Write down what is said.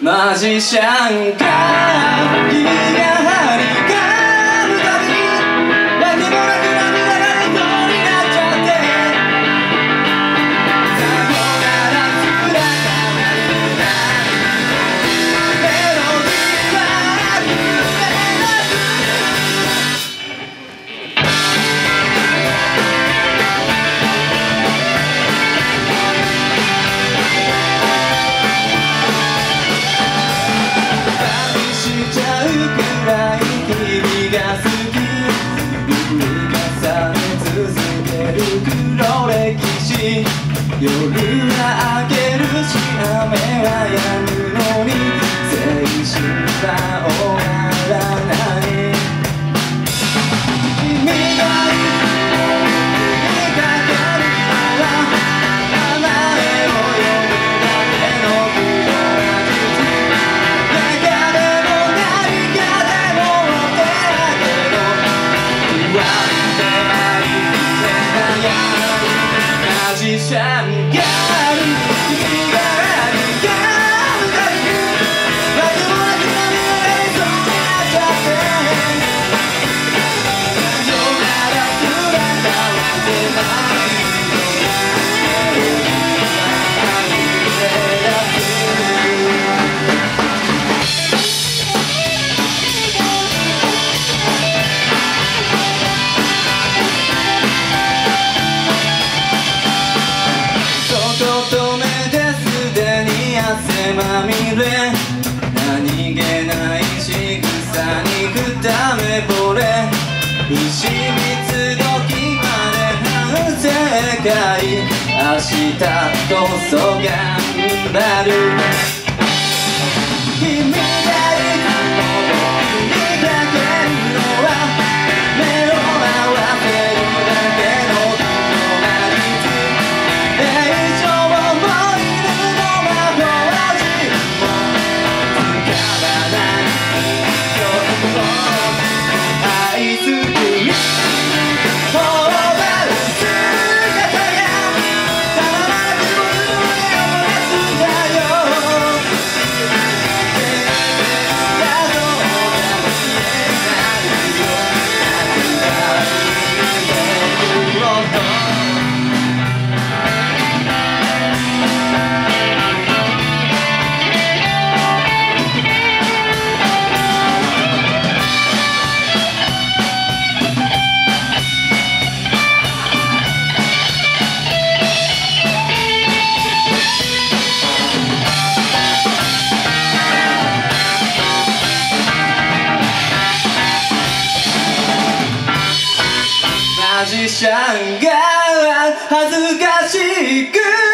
マジシャンか。you're Yeah. 何気ない仕草にくためぼれ。石どきまで反省会。明日こそ頑張る。君シャンが恥ずかしく